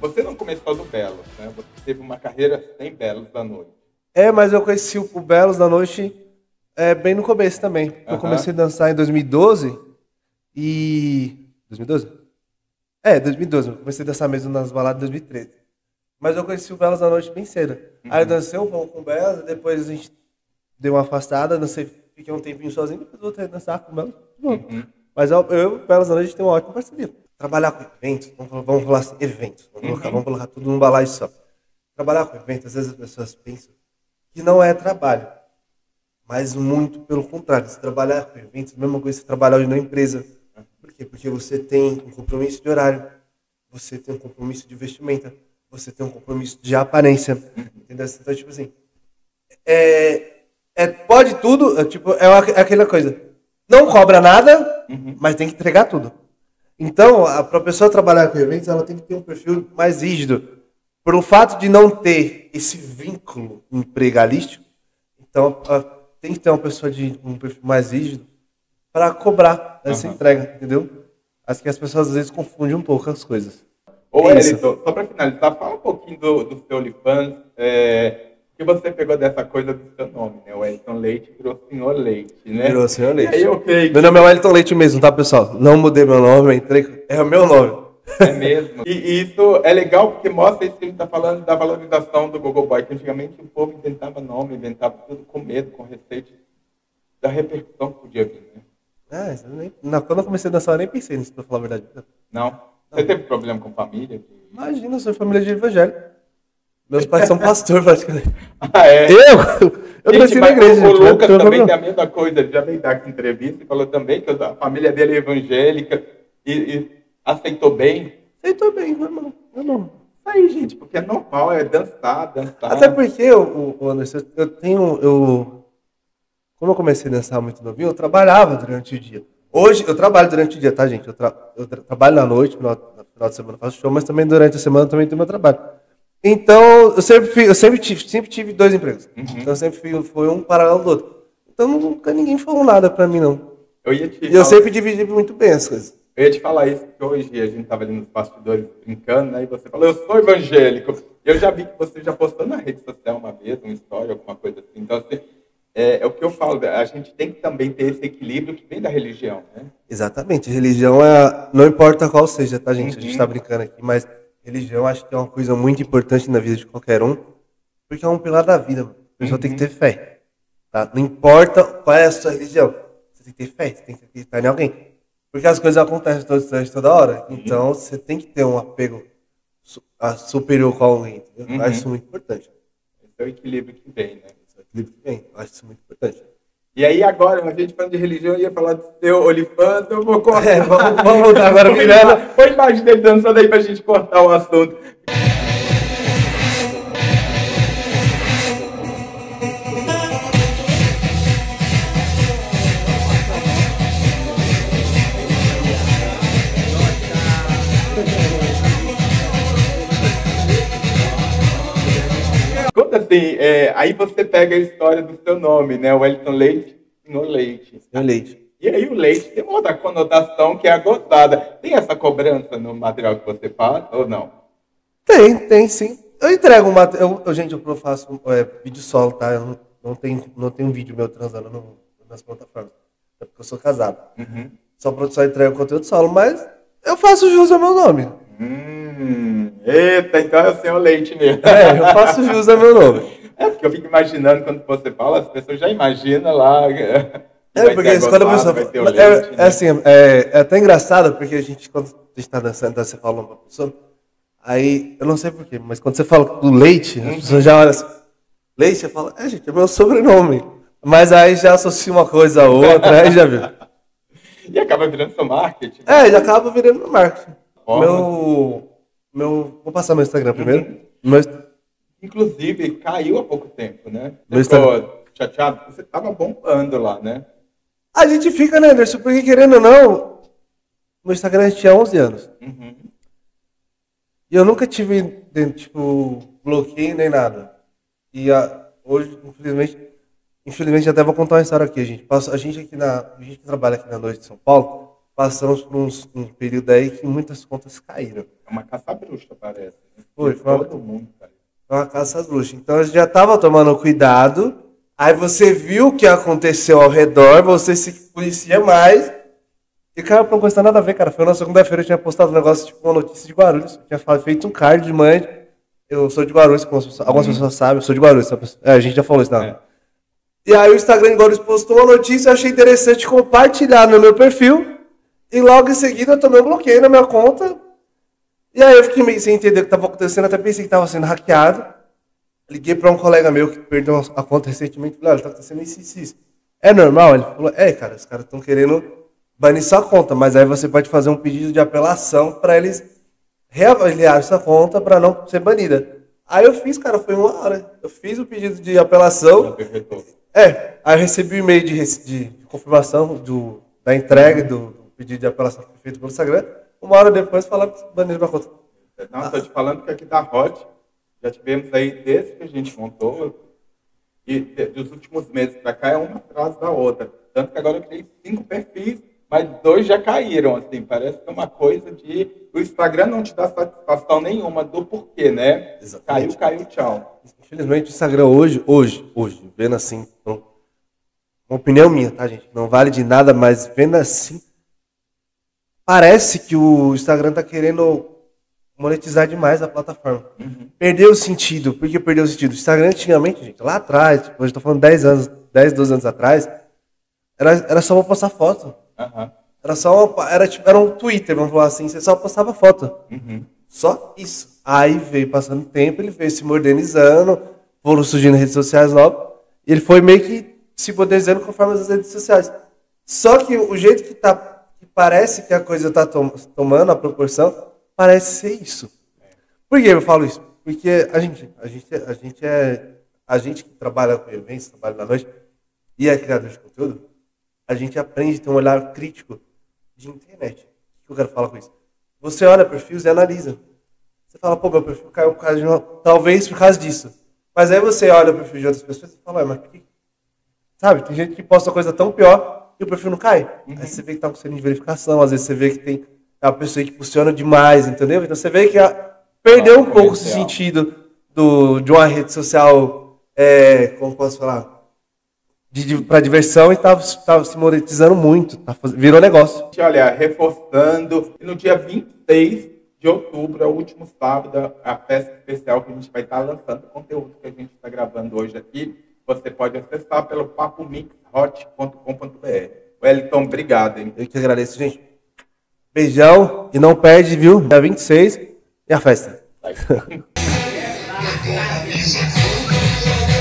você não começou do Belos, né? Você teve uma carreira sem Belos da noite. É, mas eu conheci o Belos da Noite é, bem no começo também. Eu Aham. comecei a dançar em 2012 e. 2012? É, 2012. Eu comecei a dançar mesmo nas baladas em 2013. Mas eu conheci o Belos da Noite bem cedo. Aí eu dancei um pouco com o Belos, depois a gente deu uma afastada, dancei, fiquei um tempinho sozinho, depois voltei a dançar com o Belos. de novo. Mas eu, eu e o Belos da Noite tem uma ótima parceria. Trabalhar com eventos, vamos, falar- vamos falar assim, eventos. Vamos, colocar, vamos colocar tudo num balaio só. Trabalhar com eventos, às vezes as pessoas pensam que não é trabalho. Mas muito pelo contrário. Se trabalhar com eventos, a mesma coisa que trabalhar hoje na empresa. Por quê? Porque você tem um compromisso de horário, você tem um compromisso de vestimenta, você tem um compromisso de aparência. Entendeu? Então, tipo assim, é, é, pode tudo, é, tipo, é, uma- é aquela coisa. Não cobra nada, mas tem que entregar tudo. Então, para a pessoa trabalhar com eventos, ela tem que ter um perfil mais rígido. Pelo fato de não ter esse vínculo empregalístico, então tem que ter uma pessoa de um perfil mais rígido para cobrar essa Aham. entrega, entendeu? Acho que as pessoas às vezes confundem um pouco as coisas. Ô, É. Elton, só para finalizar, fala um pouquinho do, do seu OnlyFans, é, que você pegou dessa coisa do seu nome, né? O Elton Leite virou Senhor Leite, né? Virou Senhor Leite. Aí eu creio Meu nome é Wellington Leite mesmo, tá, pessoal? Não mudei meu nome, eu entrei. É o meu nome. é mesmo. E, isso é legal porque mostra isso que a gente está falando da valorização do Google Boy, que antigamente o povo inventava nome, inventava tudo com medo, com receio da repercussão que podia vir, né? Ah, nem, não, quando eu comecei a dançar, eu nem pensei nisso, pra falar a verdade. Não? Você teve problema com família? Imagina, eu sou família de evangélico. Meus pais são pastor, praticamente. Ah, é? Eu? Eu Gente, cresci na igreja, o, Lucas também problema. tem a mesma coisa, ele já veio dar aqui entrevista e falou também que a família dele é evangélica e, e aceitou bem. Aceitou bem, normal. normal. Isso aí, gente, porque é normal, é dançar, dançar. Até porque, o, o Anderson, eu tenho. Eu, como eu comecei a dançar muito novinho, eu trabalhava durante o dia. Hoje, eu trabalho durante o dia, tá, gente? Eu, tra- eu tra- trabalho na noite, no, final de semana eu faço show, mas também durante a semana também tenho meu trabalho. Então, eu sempre, eu sempre, tive, sempre tive dois empregos. Então, eu sempre fui, foi um paralelo do outro. Então, nunca ninguém falou nada pra mim, não. Eu ia te E eu sempre dividi muito bem as coisas. Eu ia te falar isso, porque hoje a gente estava ali nos bastidores brincando, né? E você falou, eu sou evangélico. Eu já vi que você já postou na rede social uma vez, uma história, alguma coisa assim. Então, assim, é, é o que eu falo, a gente tem que também ter esse equilíbrio que vem da religião, né? Exatamente. Religião é. Não importa qual seja, tá, gente? A gente Uhum. tá brincando aqui, mas religião acho que é uma coisa muito importante na vida de qualquer um, porque é um pilar da vida, mano. A pessoa tem que ter fé. Tá? Não importa qual é a sua religião. Você tem que ter fé, você tem que acreditar em alguém. Porque as coisas acontecem instante, toda hora. Então você tem que ter um apego superior com alguém. Eu Uhum. acho isso muito importante. Esse é o equilíbrio que vem, né? Esse é o equilíbrio que vem. Eu acho isso muito importante. E aí agora, a gente falando de religião, ia falar do seu OnlyFans, eu vou cortar. É, vamos, vamos voltar agora virando. Põe imagem dele dançando aí pra gente cortar o assunto. Assim, é, aí você pega a história do seu nome, né? O Wellington Leite, no Leite. Meu leite. E aí o leite tem uma outra conotação que é a gozada. Tem essa cobrança no material que você faz ou não? Tem, tem sim. Eu entrego um material. Eu, gente, eu faço é, vídeo solo, tá? Eu não, não, tenho, não tenho vídeo meu transando no- nas plataformas. É porque eu sou casado. Uhum. Só, só entrego conteúdo solo, mas eu faço jus ao meu nome. Hum, eita, então é o senhor leite mesmo. É, eu faço jus ao meu nome. É, porque eu fico imaginando quando você fala, as pessoas já imaginam lá. É, porque quando a pessoa. É, leite, é né? assim, é, é até engraçado, porque a gente, quando a gente tá dançando, então você fala uma pessoa. Aí, eu não sei porquê, mas quando você fala do leite, as pessoas já olham assim. Leite, eu falo, é, gente, é meu sobrenome. Mas aí já associa uma coisa a outra, aí já viu. E acaba virando seu marketing. É, já acaba virando marketing. Meu, meu. Vou passar meu Instagram primeiro. Meu, Inclusive, caiu há pouco tempo, né? Meu ficou chateado? Você tava bombando lá, né? a gente fica, né, Anderson? Porque querendo ou não, meu Instagram a gente tinha 11 anos. Uhum. E eu nunca tive, tipo, bloqueio nem nada. E a- hoje, infelizmente, infelizmente até vou contar uma história aqui, gente. Passa, a gente aqui na, a gente que trabalha aqui na noite de São Paulo, passamos por uns- um período aí que muitas contas caíram. É uma caça bruxa, parece. Foi, De foi uma, todo mundo, cara. foi uma caça às bruxas. Então a gente já tava tomando cuidado. Aí você viu o que aconteceu ao redor, você se policia mais. E, cara, não coisa nada a ver, cara. Foi na segunda-feira, eu tinha postado um negócio, tipo, uma notícia de Guarulhos. Eu tinha feito um card de manhã. Eu sou de Guarulhos, pessoas- algumas pessoas sabem, eu sou de Guarulhos. sabe? É, a gente já falou isso, não. É. E aí o Instagram de Guarulhos postou uma notícia, eu achei interessante compartilhar no meu perfil. E logo em seguida eu também bloqueei na minha conta. E aí eu fiquei meio sem entender o que estava acontecendo, até pensei que estava sendo hackeado. Liguei para um colega meu que perdeu a conta recentemente, falei, olha, está acontecendo isso, isso, isso. É normal? Ele falou, é, cara, os caras estão querendo banir sua conta, mas aí você pode fazer um pedido de apelação para eles reavaliar sua conta para não ser banida. Aí eu fiz, cara, foi uma hora. Eu fiz o pedido de apelação. É, aí eu recebi o e-mail de, de confirmação do, da entrega do pedido de apelação feito pelo Instagram. Uma hora depois falaram que baniram minha conta. Não, estou te falando que aqui da Hot já tivemos aí, desde que a gente montou, e dos últimos meses para cá é uma atrás da outra. Tanto que agora eu criei cinco perfis, mas dois já caíram, assim. Parece que é uma coisa de. O Instagram não te dá satisfação nenhuma do porquê, né? Exatamente. Caiu, caiu, tchau. Infelizmente o Instagram hoje, hoje, hoje, vendo assim, então, uma opinião minha, tá, gente? Não vale de nada, mas vendo assim, parece que o Instagram tá querendo monetizar demais a plataforma. Perdeu o sentido. Por que perdeu o sentido? O Instagram antigamente, gente, lá atrás, tipo, hoje eu tô falando 10 anos, 10, 12 anos atrás, era, era só pra postar foto. Aham. Era só uma, era, tipo, era um Twitter, vamos falar assim, você só postava foto. Uhum. Só isso. Aí veio passando tempo, ele veio se modernizando, foram surgindo redes sociais novas, e ele foi meio que se modernizando conforme as redes sociais. Só que o jeito que tá, parece que a coisa tá tom- tomando a proporção, parece ser isso. Por que eu falo isso? Porque a gente, a gente, a gente é, a gente que trabalha com eventos, trabalha na noite, e é criador de conteúdo, a gente aprende a ter um olhar crítico de internet. O que eu quero falar com isso? Você olha perfis e analisa. Você fala, pô, meu perfil caiu por causa de uma... Talvez por causa disso. Mas aí você olha o perfil de outras pessoas e fala, "Ué, mas por que... Sabe, tem gente que posta coisa tão pior e o perfil não cai. Aí você vê que tá com selo de verificação, às vezes você vê que tem é uma pessoa que funciona demais, entendeu? Então você vê que a- perdeu um Ah, pouco esse sentido do, de uma rede social, é, como posso falar, para diversão e tava, tava se monetizando muito, tá virou negócio. Gente, olha, reforçando, no dia 26 de outubro, é o último sábado, a festa especial que a gente vai estar lançando o conteúdo que a gente está gravando hoje aqui. Você pode acessar pelo papomixhot.com.br. Wellington, obrigado, hein? Eu que agradeço, gente. Beijão e não perde, viu? Dia 26 e a festa.